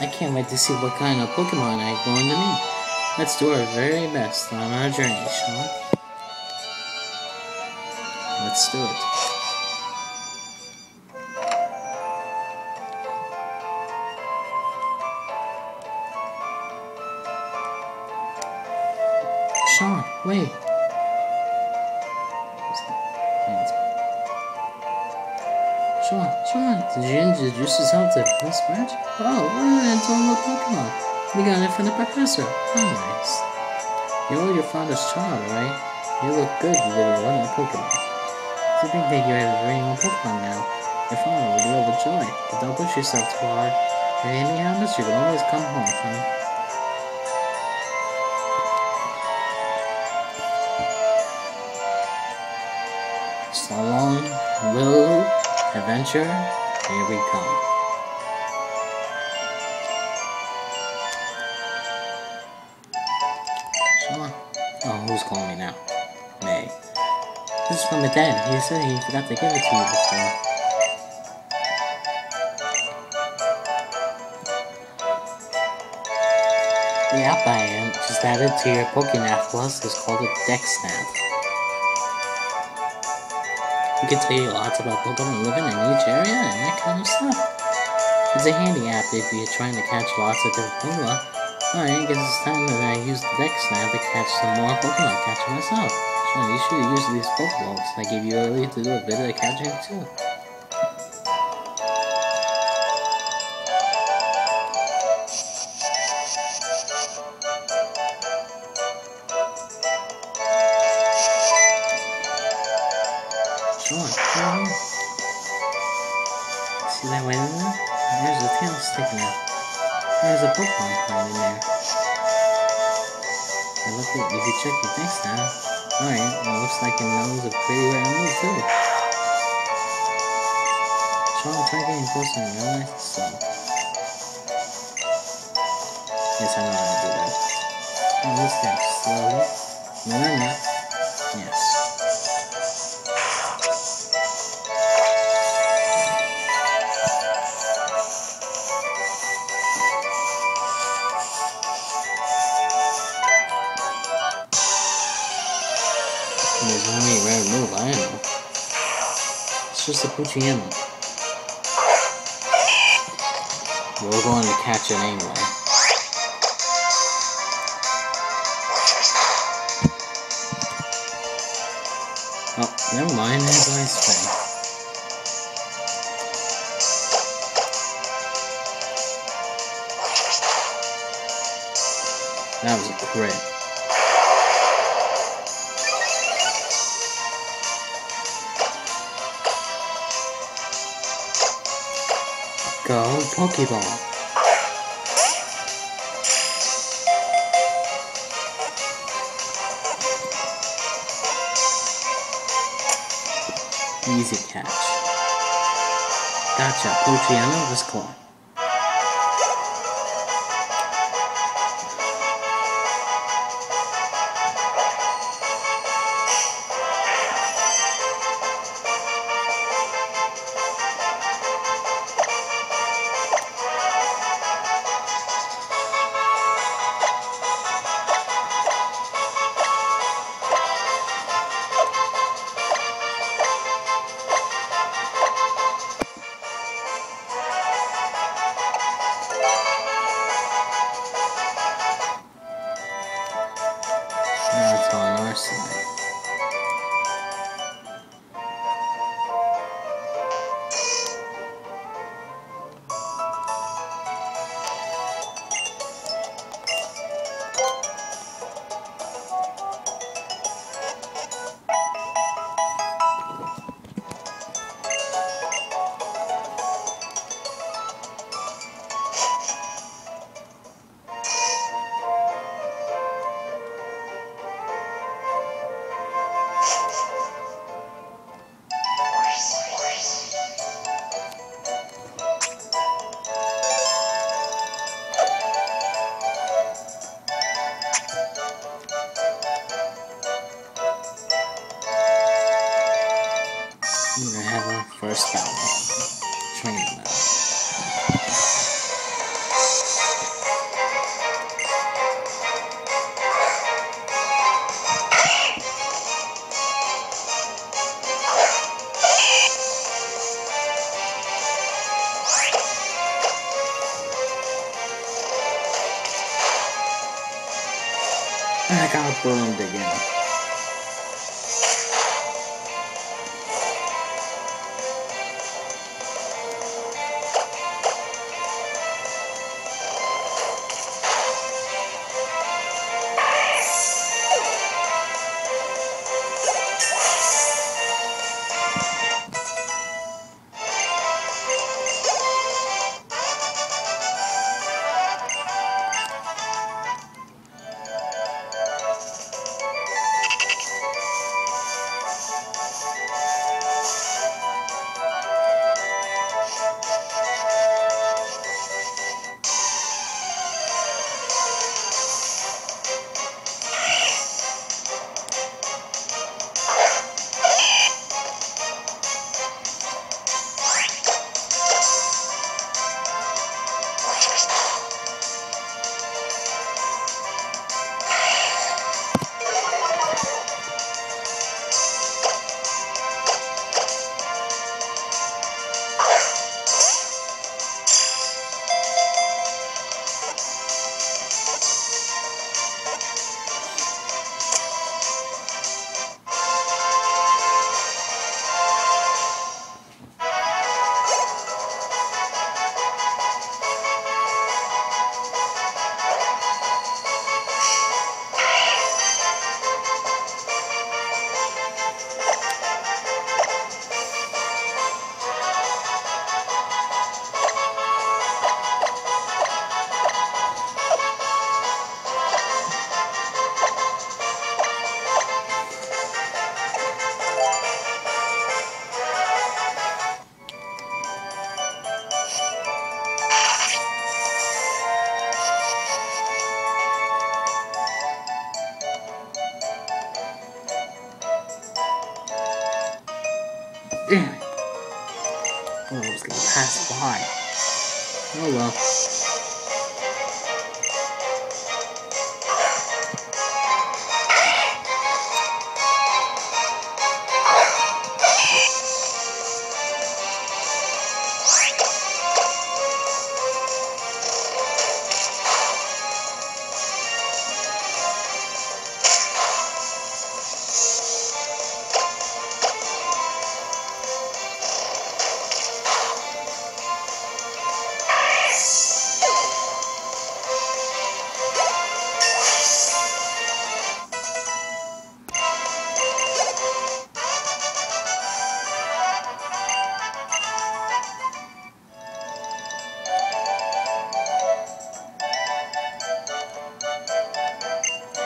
I can't wait to see what kind of Pokemon I'm going to meet. Let's do our very best on our journey, Sean. Let's do it. Sean, wait. You introduce yourself to first match? Oh, what an adorable Pokemon. You got it from the professor. How nice. You're your father's child, right? You look good, little one Pokemon. To think that you're a very own Pokemon now. Your father will be overjoyed, but don't push yourself too hard. If anything happens, you can always come home, honey. So long, little adventure. Here we come. Oh, who's calling me now? May. This is from the dad. He said he forgot to give it to you before. The app I am just added to your Pokénav Plus is called a DexNav. You can tell you lots about Pokemon living in each area and that kind of stuff. It's a handy app if you're trying to catch lots of different Pokemon. Alright, I guess it's time that I use the Dex now to catch some more Pokemon catching myself. So you should use these Pokeballs I gave you earlier to do a bit of catching too. Check face now, alright, it looks like it knows a pretty rare move too. Sean, try getting closer and realize it's so. Yes, I know how to do that. And this step slowly. No, no, no. Yes. A Poochyena. We're going to catch it anyway. Oh, never mind, there's Ice Fang. That was a crit. Go Pokeball. Easy catch. Gotcha. Poochyena was caught. It's I got burned again.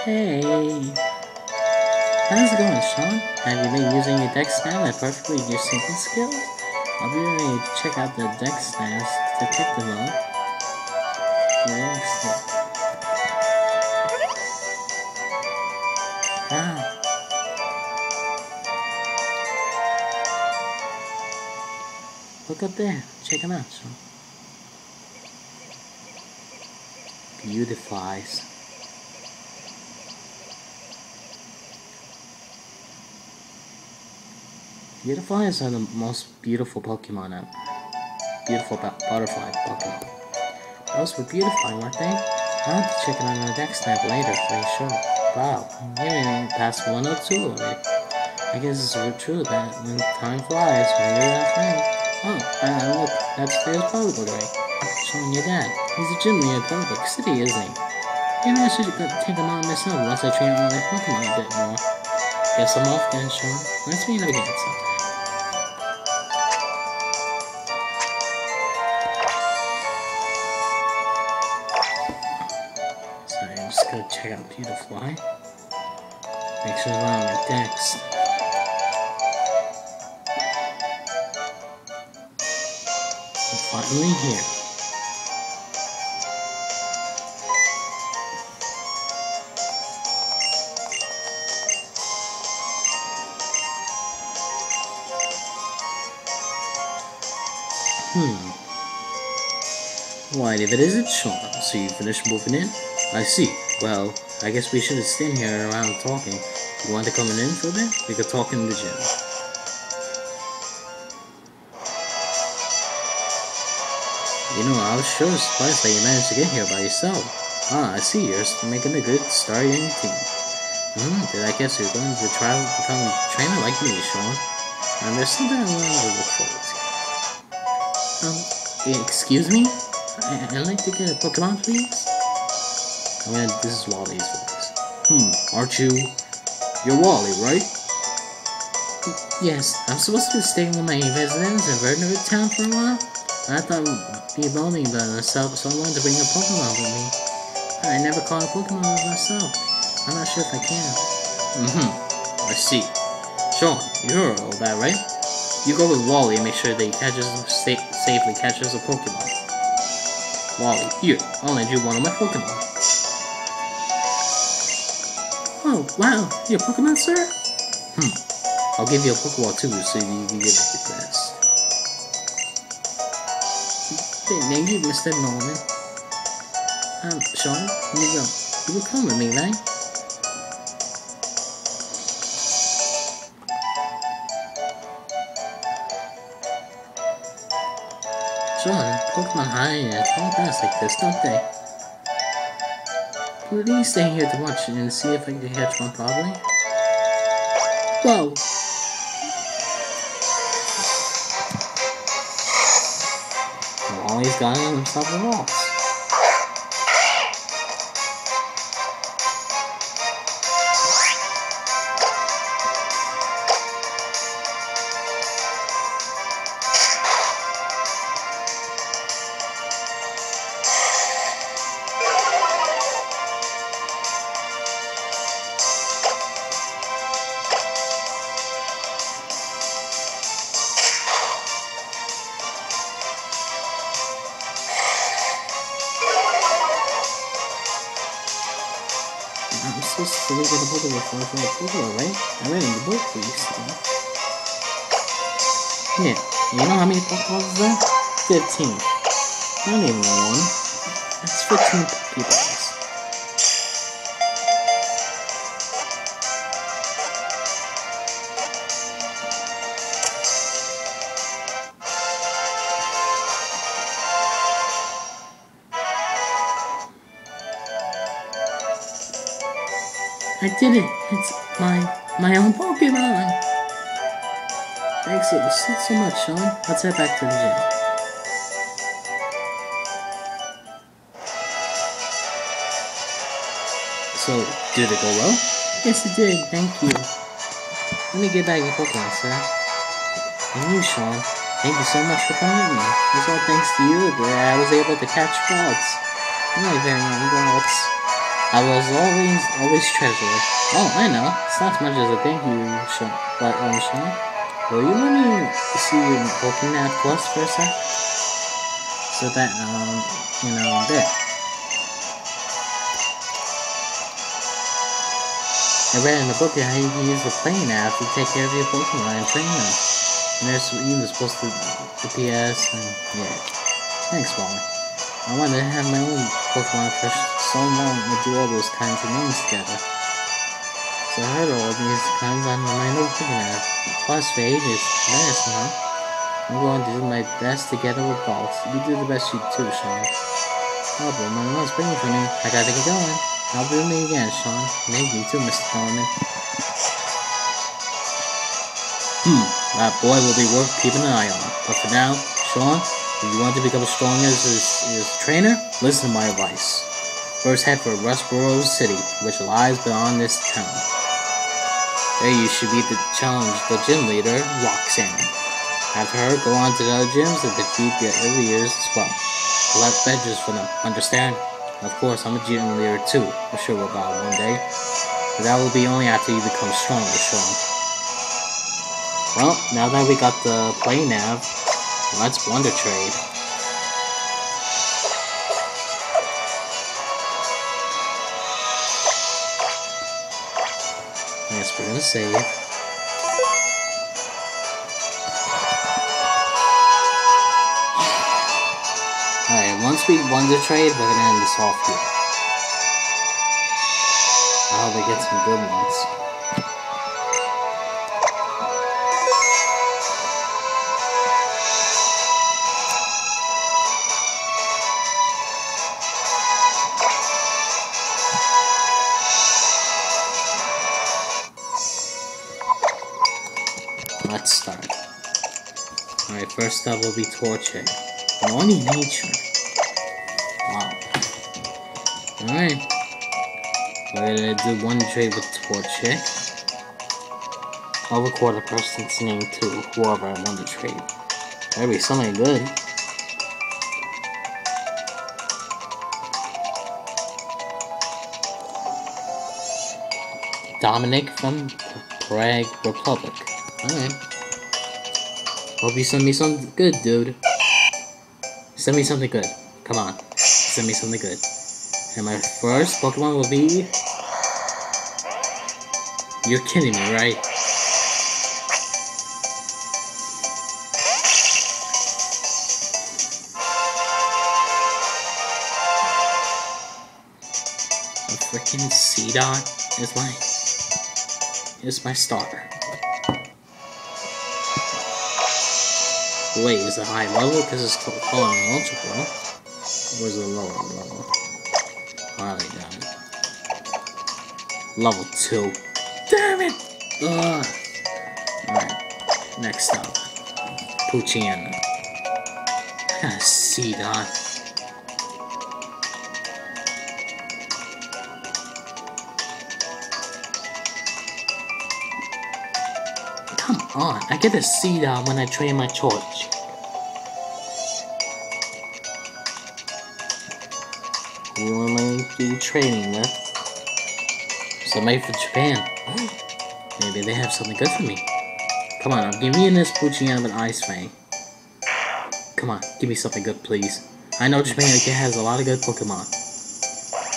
Hey. How's it going, Sean? Have you been using your DexNav and perfectly your sinking skills? I'll be ready to check out the deck stance detective mode. Next. Ah. Look up there. Check him out, Sean. Beautifly. Beautifies are the most beautiful Pokemon ever. Beautiful butterfly Pokemon. Those were beautifying, weren't they? I'll have to check it on the DexNav later for sure. Wow, you're in past 102 already. I guess it's true that when time flies when you're a friend. Oh, uh, look, that's Fair's Pokeball. Showing your dad. He's a gym leader at Petalburg City, isn't he? Maybe I should take him on myself once I train my Pokemon a bit more. Guess I'm off then, Sean. Let's meet up again sometime. Check out Beautifly. Make sure I'm on my decks. I'm finally here. Hmm. Why, if it isn't Sean, so you finish moving in? I see. Well, I guess we should have stayed here around talking. You want to come in for a bit? We could talk in the gym. You know, I was sure surprised that you managed to get here by yourself. Ah, I see. You're making a good start in your team. Hmm, did I guess you're going to try to become a trainer like me, Sean? And there's something I want to look forward to. Um, excuse me? I, I'd like to get a Pokemon, please? I mean, this is Wally's voice. Hmm, aren't you... You're Wally, right? Yes, I'm supposed to be staying with my residence in Verdanturf Town for a while. I thought I'd be lonely by myself, so I wanted to bring a Pokemon with me. I never caught a Pokemon myself. I'm not sure if I can. Mm-hmm. I see. Sean, you're all that, right? You go with Wally and make sure that he catches sa safely catches a Pokemon. Wally, here, I'll lend you one of my Pokemon. Oh, wow, you're a Pokemon, sir? Hmm. I'll give you a Pokeball too, so you can give it your best. Thank you, Mr. Norman. Um, Sean, you will, you will come with me, right? Sean, Pokemon High all best like this, don't they? Please stay here to watch and see if I can catch one probably. Whoa! Wally's got himself a loss. Supposed to at the before I finish the right? I read in the book recently. Yeah, you know how many Pokeballs that? 15. Not even one. That's 15 Pokeballs. I did it! It's my my own Pokemon! Thanks so, so much, Sean. Let's head back to the gym. So, did it go well? Yes, it did. Thank you. Let me get back your Pokemon, sir. And you, Sean. Thank you so much for coming with me. It's all thanks to you that I was able to catch frogs. My very own Ralts. I was always, always treasure. Oh, I know. It's not as much as a thank you, Sean. But, um, Sean, will you let me see your Pokemon Plus for a sec? So that, um, you know, there. I read in the book how you can use the plane app to take care of your Pokemon and train them. And there's even supposed to the PS and yeah. Thanks, Wally. I wanted to have my own Pokemon for so long and do all those kinds of names together. So I heard all these kinds on my new Pokemon app. Plus for ages, nice, huh? I'm going to do my best to get with balls. You do the best you too, Sean. Oh, but my mom's waiting for me. I gotta get going. I'll be with me again, Sean. Maybe you too, Mr. Norman. Hmm, that boy will be worth keeping an eye on. But for now, Sean, if you want to become as strong as his, his trainer, listen to my advice. First head for Rustboro City, which lies beyond this town. There you should beat the challenge the gym leader, Roxanne. After her, go on to the other gyms and defeat the other leaders as well. Collect badges for them, understand? Of course, I'm a gym leader too. I'm sure we'll battle one day. But that will be only after you become stronger, strong. Well, now that we got the PlayNav, let's Wonder Trade. We're gonna save. Alright, once we won the Trade, we're gonna end this off here. I hope I get some good ones. Up will be Torchic. Only nature. Wow. Alright. We're gonna do one trade with Torchic. I'll record a person's name to whoever I want to trade. That'd be something good. Dominic from Prague Republic. Alright. Hope you send me something good, dude. Send me something good. Come on. Send me something good. And my first Pokemon will be... You're kidding me, right? A freaking Seedot is my... is my starter. Wait, is it high level because it's calling multiple? Or is lower level? Alright, got it. Level 2. Damn it! Ugh. Alright, next up. Poochyena. See that. Come on, I get to see that uh, when I train my torch. Training with? Somebody from Japan. Maybe they have something good for me. Come on, give me an in this Poochyena an Ice Fang. Come on, give me something good, please. I know Japan has a lot of good Pokemon.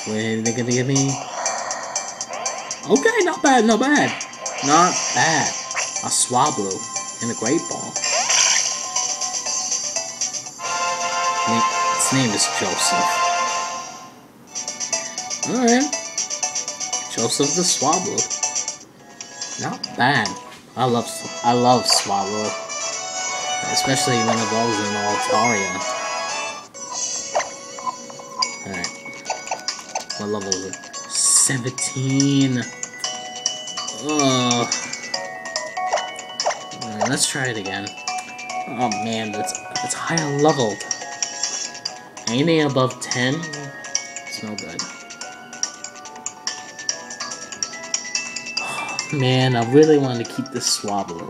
What are they gonna give me? Okay, not bad, not bad. Not bad. A Swablu and a Great Ball. Its name is Joseph. Alright. Joseph the Swablu. Not bad. I love I love Swablu. Especially when it evolves in Altaria. Alright. What level is it? 17. Ugh. Alright, let's try it again. Oh man, that's it's higher leveled. Anything above 10, it's no good. Man, I really want to keep this Swablu.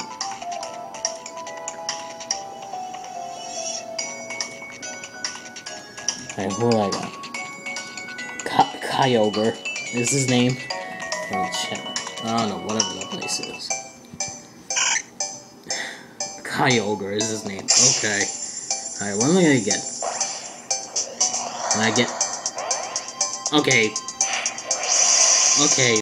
Alright, who do I got? Ky Kyogre is his name. I don't know, whatever that place is. Kyogre is his name. Okay. Alright, what am I gonna get? When I get... Okay. Okay.